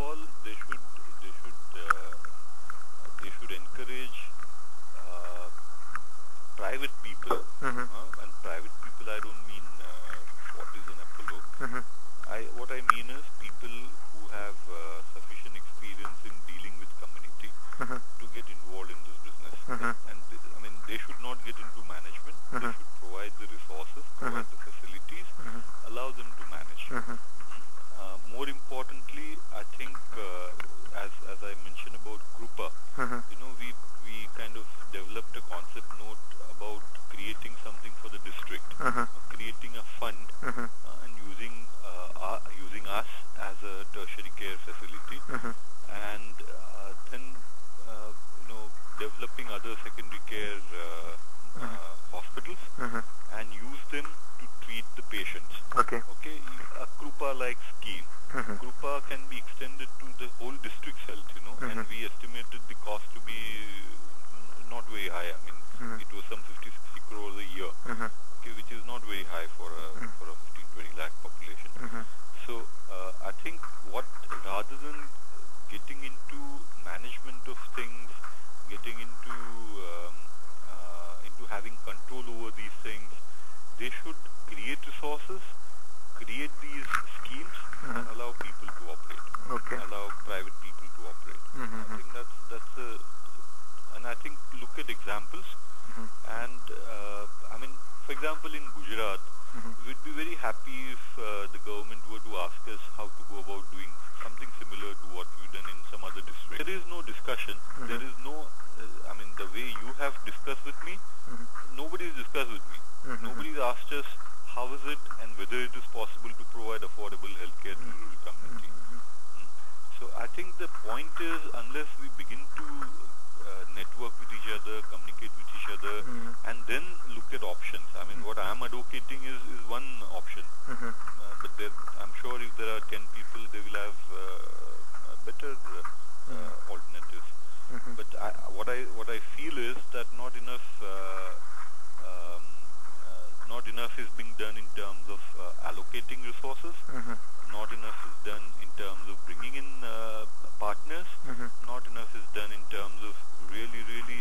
all, they should they should uh, they should encourage uh, private people. Mhm. uh, and private people, I don't mean uh, what is an Apollo. Mhm. I what I mean is people who have uh, sufficient experience in dealing with community Mhm. to get involved in this business. Mhm. And th- I mean, they should not get into management. They Mhm. should provide the resources, provide the facilities, allow them to manage. Uh, more importantly, I think, uh, as as I mentioned about Krupa, Mhm. you know, we we kind of developed a concept note about creating something for the district, Mhm. creating a fund, Mhm. uh, and using uh, our, using us as a tertiary care facility, and uh, then uh, you know developing other secondary care uh, uh, hospitals and use them to treat the patients. Okay. Okay, a Krupa-like scheme. Can be extended to the whole district's health, you know, Mhm. and we estimated the cost to be not very high. I mean, Mhm. it was some 50, 60 crores a year, Mhm. okay, which is not very high for a for a 15, 20 lakh population. Mhm. So uh, I think what rather than getting into management of things, getting into um, uh, into having control over these things, they should create resources, create these schemes, and Mhm. allow people to operate. Okay. Allow private people to operate. Mhm. I think that's that's a, and I think look at examples, Mhm. and uh, I mean, for example, in Gujarat, Mhm. we'd be very happy if uh, the government were to ask us how to go about doing something similar to what we've done in some other district. There is no discussion. Mhm. There is no, uh, I mean, the way you have discussed with me, nobody has discussed with me. Nobody's asked us how is it and whether it is possible to provide affordable healthcare to rural community. Mm. So I think the point is unless we begin to uh, network with each other, communicate with each other, Mhm. and then look at options. I mean, what I am advocating is, is one option. Mhm. Uh, but there, I'm sure if there are 10 people, they will have uh, better uh, alternatives. Mhm. But I, what I what I feel is that not enough uh, not enough is being done in terms of uh, allocating resources. Mhm. Not enough is done in terms of bringing in uh, partners. Mhm. Not enough is done in terms of really really